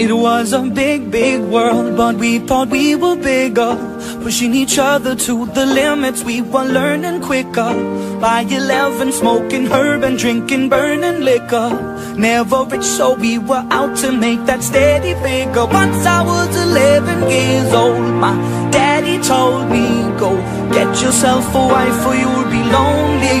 It was a big, big world, but we thought we were bigger. Pushing each other to the limits, we were learning quicker. By 11, smoking herb and drinking burning liquor. Never rich, so we were out to make that steady figure. Once I was 11 years old, my daddy told me, Go get yourself a wife or you'll be lonely.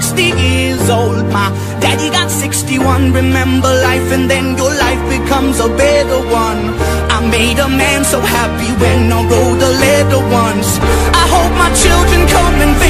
60 years old My daddy got 61 Remember life and then your life becomes a better one. I made a man so happy when I wrote the letter once I hope my children come and visit